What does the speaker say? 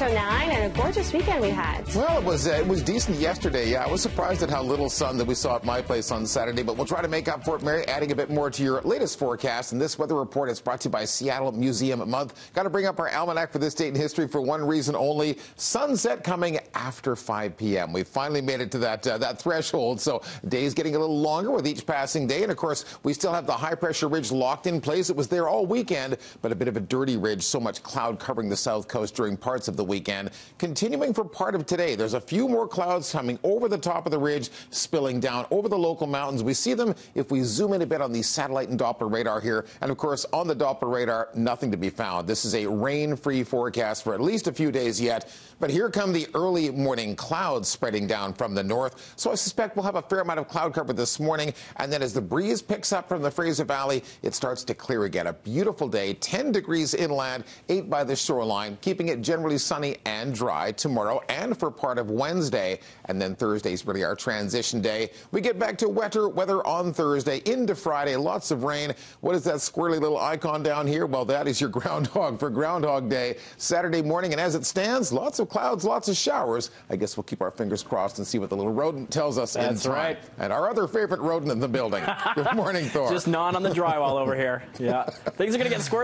609 and a gorgeous weekend we had. Well, it was uh, it was decent yesterday. Yeah, I was surprised at how little sun that we saw at my place on Saturday, but we'll try to make up for it, Mary, adding a bit more to your latest forecast. And this weather report is brought to you by Seattle Museum Month. Got to bring up our almanac for this date in history for one reason only: sunset coming after 5 p.m. We finally made it to that uh, that threshold, so days getting a little longer with each passing day. And of course, we still have the high pressure ridge locked in place. It was there all weekend, but a bit of a dirty ridge. So much cloud covering the south coast during parts of the weekend. Continuing for part of today, there's a few more clouds coming over the top of the ridge, spilling down over the local mountains. We see them if we zoom in a bit on the satellite and Doppler radar here. And of course, on the Doppler radar, nothing to be found. This is a rain free forecast for at least a few days yet. But here come the early morning clouds spreading down from the north. So I suspect we'll have a fair amount of cloud cover this morning. And then as the breeze picks up from the Fraser Valley, it starts to clear again. A beautiful day, 10 degrees inland, 8 by the shoreline, keeping it generally sunny and dry tomorrow and for part of Wednesday. And then Thursday's really our transition day. We get back to wetter weather on Thursday into Friday. Lots of rain. What is that squirrely little icon down here? Well, that is your groundhog for Groundhog Day Saturday morning. And as it stands, lots of clouds, lots of showers. I guess we'll keep our fingers crossed and see what the little rodent tells us. That's right. And our other favorite rodent in the building. Good morning, Thor. Just gnawing on the drywall over here. Yeah. Things are going to get squirrely.